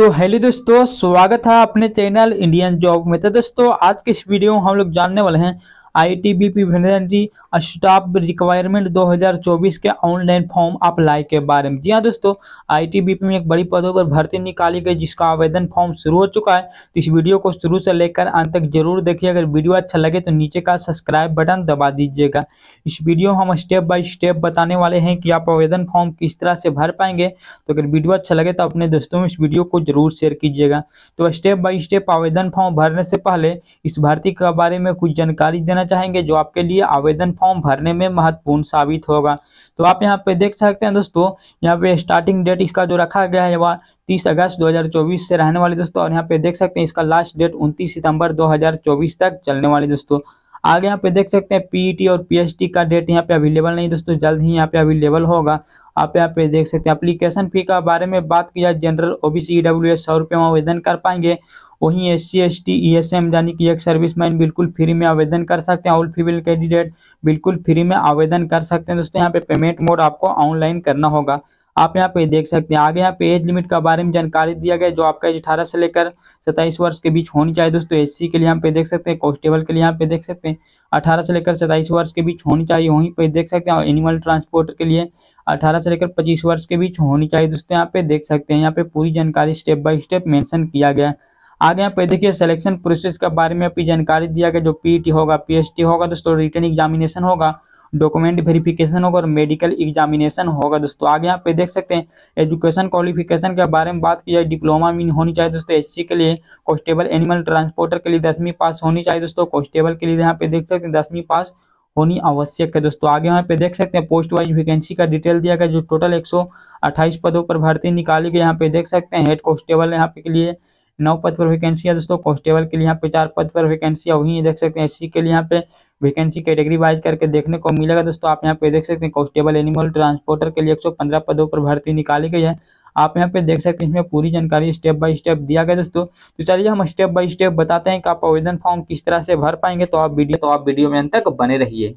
तो हेलो दोस्तों, स्वागत है अपने चैनल इंडियन जॉब में। तो दोस्तों, आज के इस वीडियो में हम लोग जानने वाले हैं आईटीबीपी वैकेंसी स्टाफ रिक्वायरमेंट 2024 के ऑनलाइन फॉर्म अप्लाई के बारे में। जी हाँ दोस्तों, आईटीबीपी में एक बड़ी पदों पर भर्ती निकाली गई, जिसका आवेदन फॉर्म शुरू हो चुका है। तो इस वीडियो को शुरू से लेकर अंत तक ज़रूर देखिए। अगर वीडियो अच्छा लगे तो नीचे का सब्सक्राइब बटन दबा दीजिएगा। इस वीडियो हम स्टेप बाय स्टेप बताने वाले हैं कि आप आवेदन फॉर्म किस तरह से भर पाएँगे। तो अगर वीडियो अच्छा लगे तो अपने दोस्तों में इस वीडियो को ज़रूर शेयर कीजिएगा। तो स्टेप बाय स्टेप आवेदन फॉर्म भरने से पहले इस भर्ती के बारे में कुछ जानकारी देना चाहेंगे, जो आपके लिए आवेदन फॉर्म भरने में महत्वपूर्ण साबित होगा। तो आप यहाँ पे देख सकते हैं दोस्तों, यहाँ पे स्टार्टिंग डेट इसका जो रखा गया है, वह 30 अगस्त 2024 से रहने वाले दोस्तों, और यहाँ पे देख सकते हैं इसका लास्ट डेट 29 सितंबर 2024 तक चलने वाली दोस्तों। आगे यहाँ पे देख सकते हैं पीईटी और पीएचडी का डेट यहाँ पे अवेलेबल नहीं दोस्तों, जल्द ही यहाँ पे अवेलेबल होगा। आप यहाँ पे देख सकते हैं अप्लीकेशन फ़ी का बारे में बात किया जनरल ओबीसी डब्ल्यू एस सौ रुपये में आवेदन कर पाएँगे। वहीं S C S T E S M यानी कि एक सर्विस मैन बिल्कुल फ्री में आवेदन कर सकते हैं ऑल फीमेल कैंडिडेट बिल्कुल फ्री में आवेदन कर सकते हैं। दोस्तों, यहाँ पे पेमेंट मोड आपको ऑनलाइन करना होगा। आप यहाँ पे देख सकते हैं। आगे यहाँ पे एज लिमिट का बारे में जानकारी दिया गया जो आपका एज अठारह से लेकर सत्ताईस वर्ष के बीच होनी चाहिए। दोस्तों एस के लिए यहाँ पे देख सकते हैं कॉन्स्टेबल के लिए यहाँ पे देख सकते हैं, अठारह से लेकर सत्ताईस वर्ष के बीच होनी चाहिए। वहीं पे देख सकते हैं एनिमल ट्रांसपोर्टर के लिए अठारह से लेकर पच्चीस वर्ष के बीच होनी चाहिए। दोस्तों, यहाँ पे देख सकते हैं, यहाँ पे पूरी जानकारी स्टेप बाय स्टेप मेंशन किया गया आगे यहाँ पे देखिए सिलेक्शन प्रोसेस के बारे में आपकी जानकारी दिया गया, जो पीटी होगा पीएचटी होगा। दोस्तों रिटर्न एग्जामिनेशन होगा। डॉक्यूमेंट वेरिफिकेशन होगा और मेडिकल एग्जामिनेशन होगा। दोस्तों, आगे यहाँ पे देख सकते हैं, एजुकेशन क्वालिफिकेशन के बारे में बात की जाए, डिप्लोमा मीन होनी चाहिए। दोस्तों एस के लिए कॉन्स्टेबल एनिमल ट्रांसपोर्टर के लिए दसवीं पास होनी चाहिए। दोस्तों कॉन्स्टेबल के लिए यहाँ पे देख सकते हैं, दसवीं पास होनी आवश्यक है। दोस्तों, आगे यहाँ पे देख सकते हैं, पोस्ट वाइज वैकेंसी का डिटेल दिया गया, जो टोटल एक सौ अट्ठाईस पदों पर भर्ती निकाली गई। यहाँ पे देख सकते हैं, हेड कॉन्स्टेबल यहाँ पे के लिए नौ पद पर वैकेंसी है। दोस्तों कॉन्स्टेबल के लिए यहाँ पे चार पद पर वैकेंसी है, वहीं देख सकते हैं। एस के लिए यहाँ पे वैकेंसी कैटेगरी वाइज करके देखने को मिलेगा। दोस्तों, आप यहाँ पे देख सकते हैं कॉन्स्टेबल एनिमल ट्रांसपोर्टर के लिए 115 पदों पर भर्ती निकाली गई है। आप यहाँ पे देख सकते हैं, इसमें पूरी जानकारी स्टेप बाय स्टेप दिया गया दोस्तों तो चलिए हम स्टेप बाय स्टेप बताते हैं कि आप आवेदन फॉर्म किस तरह से भर पाएँगे। तो आप वीडियो तो आप वीडियो में अंत तक बने रहिए।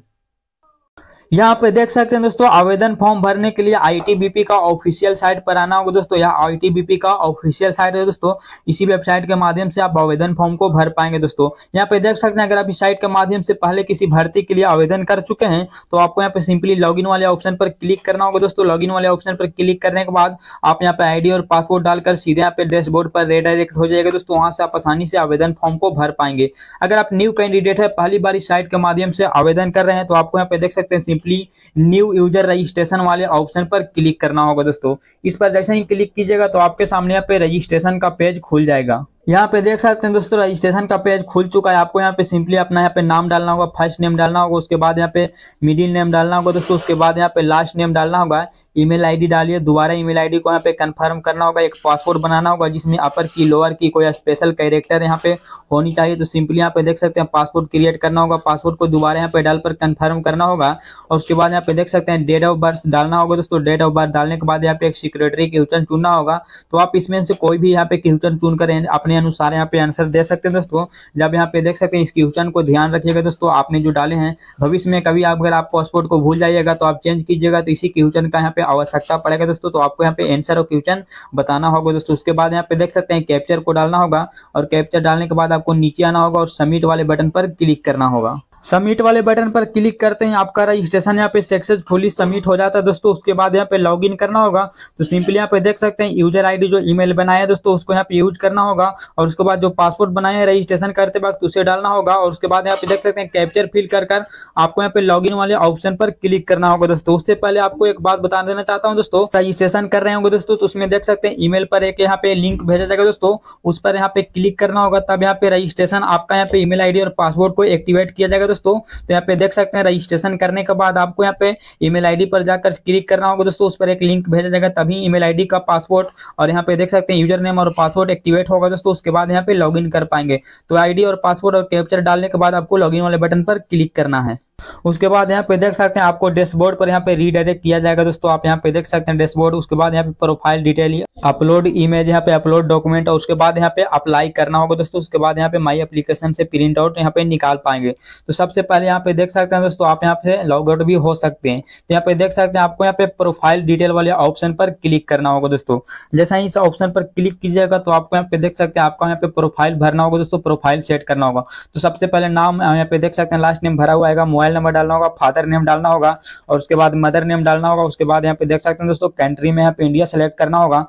यहाँ पे देख सकते हैं दोस्तों, आवेदन फॉर्म भरने के लिए आईटीबीपी का ऑफिशियल साइट पर आना होगा दोस्तों। यह आईटीबीपी का ऑफिशियल साइट है दोस्तों। इसी वेबसाइट के माध्यम से आप आवेदन फॉर्म को भर पाएँगे दोस्तों। यहाँ पे देख सकते हैं, अगर आप इस साइट के माध्यम से पहले किसी भर्ती के लिए आवेदन कर चुके हैं तो आपको यहाँ पे सिंपली लॉगिन वाले ऑप्शन पर क्लिक करना होगा दोस्तों। लॉगिन वाले ऑप्शन पर क्लिक करने के बाद आप यहाँ पे आईडी और पासपोर्ट डालकर सीधे यहाँ पे डैशबोर्ड पर रेडायरेक्ट हो जाएगा दोस्तों। वहाँ से आप आसानी से आवेदन फॉर्म को भर पाएँगे। अगर आप न्यू कैंडिडेट है, पहली बार इस साइट के माध्यम से आवेदन कर रहे हैं तो आपको यहाँ पे देख सकते हैं सिंपली न्यू यूज़र रजिस्ट्रेशन वाले ऑप्शन पर क्लिक करना होगा दोस्तों। इस पर जैसे ही क्लिक कीजिएगा तो आपके सामने यहाँ पे रजिस्ट्रेशन का पेज खुल जाएगा। यहाँ पे देख सकते हैं दोस्तों रजिस्ट्रेशन का पेज खुल चुका है आपको यहाँ पे सिंपली अपना यहाँ पे नाम डालना होगा फ़र्स्ट नेम डालना होगा उसके बाद यहाँ पे मिडिल नेम डालना होगा दोस्तों उसके बाद यहाँ पे लास्ट नेम डालना होगा ईमेल आईडी डालिए दोबारा ईमेल आईडी को यहाँ पे कंफर्म करना होगा एक पासपोर्ट बनाना होगा जिसमें अपर की लोअर की कोई स्पेशल कैरेक्टर यहाँ पे होनी चाहिए तो सिंपली यहाँ पे देख सकते हैं पासपोर्ट क्रिएट करना होगा पासपोर्ट को दोबारा यहाँ पे डालकर कन्फर्म करना होगा और उसके बाद यहाँ पे देख सकते हैं डेट ऑफ़ बर्थ डालना होगा दोस्तों डेट ऑफ़ बर्थ डालने के बाद यहाँ पे एक सिक्योरिटी क्यूचन चुनना होगा तो आप इसमें से कोई भी यहाँ पे क्यूचन चुन कर अपने अनुसार यहाँ पे आंसर दे सकते हैं दोस्तों। जब यहाँ पे देख सकते हैं इस क्वेश्चन को ध्यान रखिएगा दोस्तों, आपने जो डाले हैं, भविष्य में कभी आप अगर आप पासपोर्ट को भूल जाइएगा तो आप चेंज कीजिएगा तो इसी क्वेश्चन का यहाँ पे आवश्यकता पड़ेगा दोस्तों। तो आपको यहाँ पे आंसर और क्वेश्चन बताना होगा दोस्तों। उसके बाद यहाँ पे देख सकते हैं कैप्चर को डालना होगा और कैप्चर डालने के बाद आपको नीचे आना होगा और सबमिट वाले बटन पर क्लिक करना होगा। सबमिट वाले बटन पर क्लिक करते हैं आपका रजिस्ट्रेशन यहाँ पे सक्सेसफुली सबमिट हो जाता है दोस्तों उसके बाद यहाँ पे लॉगिन करना होगा तो सिंपली यहाँ पे देख सकते हैं यूज़र आईडी जो ईमेल बनाया है दोस्तों उसको यहाँ पे यूज़ करना होगा और उसके बाद जो पासपोर्ट बनाया है रजिस्ट्रेशन करते वक्त उसे डालना होगा और उसके बाद यहाँ पे देख सकते हैं कैप्चर फिल कर कर आपको यहाँ पे लॉग वाले ऑप्शन पर क्लिक करना होगा दोस्तों उससे पहले आपको एक बात बता देना चाहता हूँ दोस्तों रजिस्ट्रेशन कर रहे होंगे दोस्तों तो उसमें देख सकते हैं ईमेल पर एक यहाँ पे लिंक भेजा जाएगा दोस्तों उस पर यहाँ पे क्लिक करना होगा तब यहाँ पे रजिस्ट्रेशन आपका यहाँ पे ईमेल आईडी और पासपोर्ट को एक्टिवेट किया जाएगा दोस्तों तो यहाँ पे देख सकते हैं रजिस्ट्रेशन करने के बाद आपको यहाँ पे ईमेल आईडी पर जाकर क्लिक करना होगा दोस्तों, उस पर एक लिंक भेजा जाएगा, तभी ईमेल आईडी का पासपोर्ट और यहाँ पे देख सकते हैं यूज़र नेम और पासवर्ड एक्टिवेट होगा दोस्तों, उसके बाद यहाँ पे लॉगिन कर पाएँगे। तो आईडी और पासवर्ड और कैप्चर डालने के बाद आपको लॉगिन वाले बटन पर क्लिक करना है। उसके बाद यहाँ पे देख सकते हैं आपको डैशबोर्ड पर यहाँ पे रीडायरेक्ट किया जाएगा दोस्तों आप यहाँ पे देख सकते हैं डैशबोर्ड उसके बाद यहाँ पे प्रोफ़ाइल डिटेल अपलोड इमेज यहाँ पे अपलोड डॉक्यूमेंट और उसके बाद यहाँ पे अप्लाई करना होगा दोस्तों उसके बाद यहाँ पे माई एप्लीकेशन से प्रिंट आउट यहाँ पे निकाल पाएँगे तो सबसे पहले यहाँ पे देख सकते हैं दोस्तों आप यहाँ पे लॉग आउट भी हो सकते हैं तो यहाँ पे देख सकते हैं आपको यहाँ पे प्रोफ़ाइल डिटेल वाले ऑप्शन पर क्लिक करना होगा दोस्तों जैसा ही इस ऑप्शन पर क्लिक कीजिएगा तो आपको यहाँ पे देख सकते हैं आपको यहाँ पे प्रोफ़ाइल भरना होगा दोस्तों प्रोफ़ाइल सेट करना होगा तो सबसे पहले नाम यहाँ पे देख सकते हैं लास्ट नेम भरा हुआ है मोबाइल नंबर डालना होगा, फादर नेम डालना होगा और उसके बाद मदर नेम डालना होगा, उसके बाद यहाँ पे देख सकते हैं दोस्तों कंट्री में यहाँ पे इंडिया सेलेक्ट करना होगा।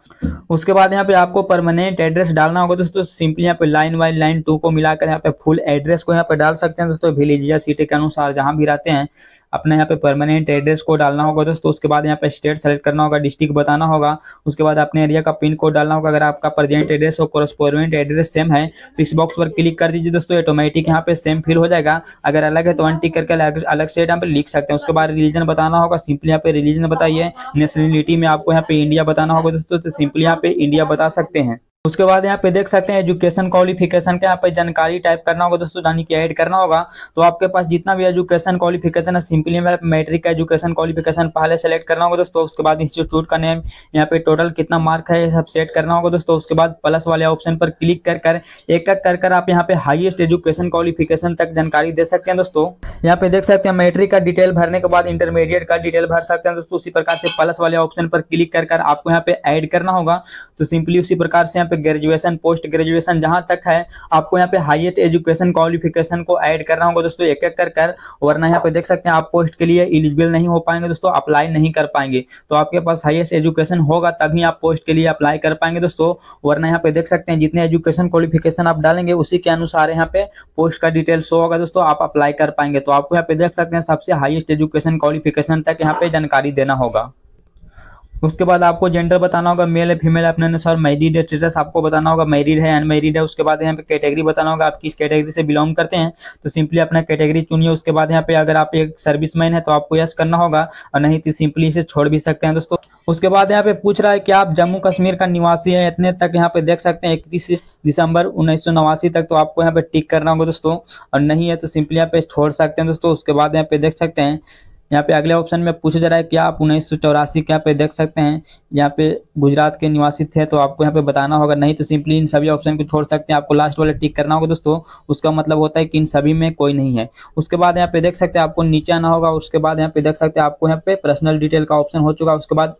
उसके बाद यहाँ पे आपको परमानेंट एड्रेस डालना होगा दोस्तों सिंपली यहाँ पे लाइन वाई लाइन टू को मिलाकर यहाँ पे फुल एड्रेस को यहाँ पे डाल सकते हैं दोस्तों विलेजिया सिटी के अनुसार, जहाँ भी रहते हैं। अपने यहाँ पे परमानेंट एड्रेस को डालना होगा दोस्तों, उसके बाद यहाँ पे स्टेट सेलेक्ट करना होगा डिस्ट्रिक्ट बताना होगा, उसके बाद अपने एरिया का पिन कोड डालना होगा। अगर आपका प्रेजेंट एड्रेस और कोरस्पोरेंट एड्रेस सेम है तो इस बॉक्स पर क्लिक कर दीजिए दोस्तों ऑटोमेटिक यहाँ पे सेम फिल हो जाएगा। अगर अलग है तो वन टिक करके अलग से यहाँ पे लिख सकते हैं। उसके बाद रिलीजन बताना होगा सिंपली यहाँ पे रिलीजन बताइए। नेशनलिटी में आपको यहाँ पे इंडिया बताना होगा दोस्तों तो सिंपली यहाँ पे इंडिया बता सकते हैं। उसके बाद यहाँ पे देख सकते हैं एजुकेशन क्वालिफिकेशन का यहाँ पे जानकारी टाइप करना होगा, दोस्तों, यानी कि ऐड करना होगा। तो आपके पास जितना भी एजुकेशन क्वालिफिकेशन है सिंपली मैट्रिक का एजुकेशन क्वालिफिकेशन पहले सेलेक्ट करना होगा, दोस्तों। उसके बाद इंस्टीट्यूट का नेम यहाँ पे टोटल कितना मार्क है, ये सब सेट करना होगा, दोस्तों। उसके बाद प्लस वाले ऑप्शन पर क्लिक कर कर, एक एक कर कर आप यहाँ पे हाइएस्ट एजुकेशन क्वालिफिकेशन तक जानकारी दे सकते हैं, दोस्तों। यहाँ पे देख सकते हैं मैट्रिक का डिटेल भरने के बाद इंटरमीडिएट का डिटेल भर सकते हैं, दोस्तों। उसी प्रकार से प्लस वाले ऑप्शन पर क्लिक कर आपको यहाँ पे ऐड करना होगा। तो सिंपली उसी प्रकार से यहाँ पे ग्रेजुएशन पोस्ट ग्रेजुएशन जहाँ तक है, आपको यहाँ पे हाईएस्ट एजुकेशन क्वालिफिकेशन को ऐड करना होगा दोस्तों एक एक कर कर वरना यहाँ पे देख सकते हैं आप पोस्ट के लिए इलिजिबल नहीं हो पाएँगे दोस्तों अप्लाई नहीं कर पाएँगे। तो आपके पास हाईएस्ट एजुकेशन होगा, तभी आप पोस्ट के लिए अप्लाई कर पाएँगे दोस्तों, वरना यहाँ पे देख सकते हैं जितने एजुकेशन क्वालिफिकेशन आप डालेंगे, उसी के अनुसार यहाँ पे पोस्ट का डिटेल शो होगा दोस्तों, आप अप्लाई कर पाएँगे। तो आपको यहाँ पे देख सकते हैं सबसे हाईएस्ट एजुकेशन क्वालिफिकेशन तक यहाँ पे जानकारी देना होगा। उसके बाद आपको जेंडर बताना होगा मेल है फीमेल अपने अनुसार मैरिड है स्टेटस आपको बताना होगा मैरिड है अनमेरिड है, उसके बाद यहाँ पे कैटेगरी बताना होगा, आप किस कैटेगरी से बिलोंग करते हैं तो सिंपली अपना कैटेगरी चुनिए, उसके बाद यहाँ पे अगर आप एक सर्विसमैन है तो आपको यस करना होगा, और नहीं तो सिंपली इसे छोड़ भी सकते हैं दोस्तों। उसके बाद यहाँ पे पूछ रहा है कि आप जम्मू कश्मीर का निवासी है, इतने तक यहाँ पे देख सकते हैं, इकतीस दिसंबर उन्नीस सौ नवासी तक तो आपको यहाँ पे टिक करना होगा दोस्तों, और नहीं है तो सिंपली यहाँ पे छोड़ सकते हैं दोस्तों, उसके बाद यहाँ पे देख सकते हैं यहाँ पे अगले ऑप्शन में पूछा जा रहा है कि आप उन्नीस सौ चौरासी के यहाँ पे देख सकते हैं, यहाँ पे गुजरात के निवासी थे तो आपको यहाँ पे बताना होगा। नहीं तो सिंपली इन सभी ऑप्शन को छोड़ सकते हैं। आपको लास्ट वाले टिक करना होगा दोस्तों। उसका मतलब होता है कि इन सभी में कोई नहीं है। उसके बाद यहाँ पे देख सकते हैं, आपको नीचे आना होगा। उसके बाद यहाँ पे देख सकते हैं, आपको यहाँ पे पर्सनल डिटेल का ऑप्शन हो चुका उसके बाद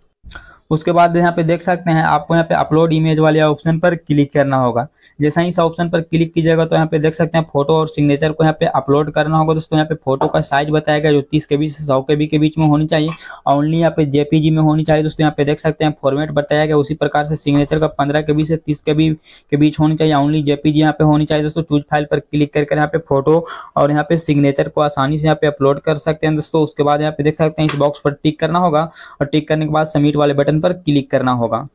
उसके बाद यहाँ पे देख सकते हैं आपको यहाँ पे अपलोड इमेज वाले ऑप्शन पर क्लिक करना होगा जैसा ही इस ऑप्शन पर क्लिक कीजिएगा तो यहाँ पे देख सकते हैं फ़ोटो और सिग्नेचर को यहाँ पे अपलोड करना होगा दोस्तों यहाँ पे फ़ोटो का साइज़ बताएगा जो तीस के बीच से सौ के बी के बीच में होनी चाहिए ओनली यहाँ पे जेपीजी में होनी चाहिए दोस्तों यहाँ पे देख सकते हैं फॉर्मेट बताया गया उसी प्रकार से सिग्नेचर का पंद्रह के बीच से तीस के बी के बीच होनी चाहिए ओनली जेपीजी यहाँ पे होनी चाहिए दोस्तों चूज़ फ़ाइल पर क्लिक करके यहाँ पे फ़ोटो और यहाँ पे सिग्नेचर को आसानी से यहाँ पे अपलोड कर सकते हैं दोस्तों उसके बाद यहाँ पे देख सकते हैं इस बॉक्स पर टिक करना होगा और टिक करने के बाद सबमिट वाले बटन पर क्लिक करना होगा।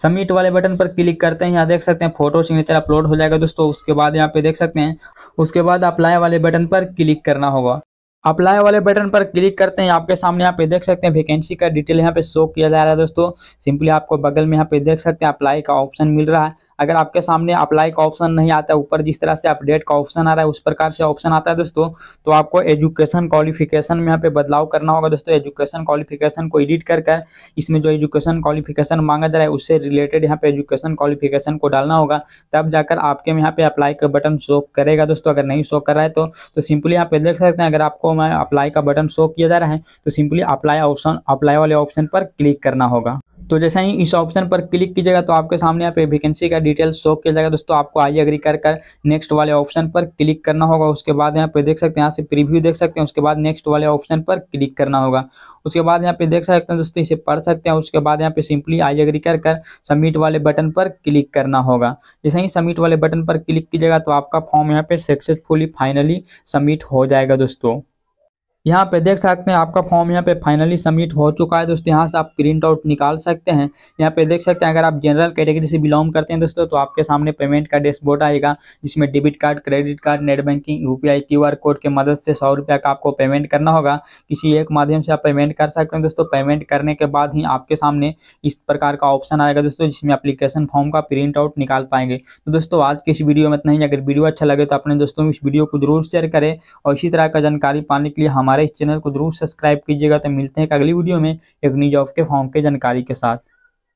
सबमिट वाले बटन पर क्लिक करते हैं, यहाँ देख सकते हैं फ़ोटो सिग्नेचर अपलोड हो जाएगा दोस्तों। उसके बाद यहाँ पे देख सकते हैं, उसके बाद अप्लाई वाले बटन पर क्लिक करना होगा। अप्लाई वाले बटन पर क्लिक करते हैं, आपके सामने यहाँ पे देख सकते हैं वैकेंसी का डिटेल यहाँ पे शो किया जा रहा है दोस्तों। सिंपली आपको बगल में यहाँ पे देख सकते हैं अप्लाई का ऑप्शन मिल रहा है। अगर आपके सामने अप्लाई का ऑप्शन नहीं आता ऊपर जिस तरह से अपडेट का ऑप्शन आ रहा है उस प्रकार से ऑप्शन आता है दोस्तों तो आपको एजुकेशन क्वालिफिकेशन में यहाँ पे बदलाव करना होगा दोस्तों। एजुकेशन क्वालिफिकेशन को एडिट कर कर इसमें जो एजुकेशन क्वालिफिकेशन मांगा जा रहा है उससे रिलेटेड यहाँ पे एजुकेशन क्वालिफिकेशन को डालना होगा। तब जाकर आपके यहाँ पे अप्लाई का बटन शो करेगा दोस्तों अगर नहीं शो कर रहा है तो, तो सिंपली यहाँ पे देख सकते हैं अगर आपको अप्लाई का बटन शो किया जा रहा है तो सिंपली अप्लाई ऑप्शन अप्लाई वाले ऑप्शन पर क्लिक करना होगा। तो जैसे ही इस ऑप्शन पर क्लिक कीजिएगा तो आपके सामने यहाँ पे वैकेंसी का डिटेल शो किया जाएगा। दोस्तों, आपको आई एग्री कर कर नेक्स्ट वाले ऑप्शन पर क्लिक करना होगा। उसके बाद यहाँ पे देख सकते हैं, यहाँ से प्रीव्यू देख सकते हैं, उसके बाद नेक्स्ट वाले ऑप्शन पर क्लिक करना होगा। उसके बाद यहाँ पे देख सकते हैं, दोस्तों, इसे पढ़ सकते हैं। उसके बाद यहाँ पे सिंपली आई एग्री कर कर सबमिट वाले बटन पर क्लिक करना होगा। जैसे ही सबमिट वाले बटन पर क्लिक कीजिएगा तो आपका फॉर्म यहाँ पे सक्सेसफुली फाइनली सबमिट हो जाएगा, दोस्तों। यहाँ पे देख सकते हैं आपका फॉर्म यहाँ पे फाइनली सबमिट हो चुका है दोस्तों। यहाँ से आप प्रिंट आउट निकाल सकते हैं। यहाँ पे देख सकते हैं अगर आप जनरल कैटेगरी से बिलोंग करते हैं दोस्तों तो आपके सामने पेमेंट का डैशबोर्ड आएगा, जिसमें debit card credit card net banking UPI QR code के मदद से सौ रुपया का आपको पेमेंट करना होगा। किसी एक माध्यम से आप पेमेंट कर सकते हैं दोस्तों। पेमेंट करने के बाद ही आपके सामने इस प्रकार का ऑप्शन आएगा दोस्तों, जिसमें अप्लीकेशन फॉर्म का प्रिंट आउट निकाल पाएँगे। तो दोस्तों, आज की इस वीडियो में इतना ही। अगर वीडियो अच्छा लगे तो अपने दोस्तों इस वीडियो को ज़रूर शेयर करें और इसी तरह का जानकारी पाने के लिए हमारे हमारे इस चैनल को ज़रूर सब्सक्राइब कीजिएगा। तो मिलते हैं अगली वीडियो में एक न्यूज़ ऑफ़ के फॉर्म के जानकारी के साथ।